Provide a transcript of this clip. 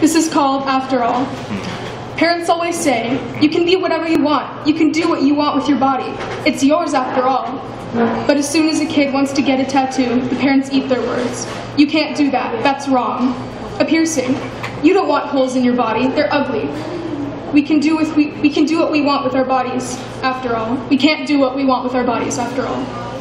This is called After All. Parents always say, you can be whatever you want. You can do what you want with your body. It's yours after all. But as soon as a kid wants to get a tattoo, the parents eat their words. You can't do that. That's wrong. A piercing. You don't want holes in your body. They're ugly. We can do with we, we can do what we want with our bodies after all. We can't do what we want with our bodies after all.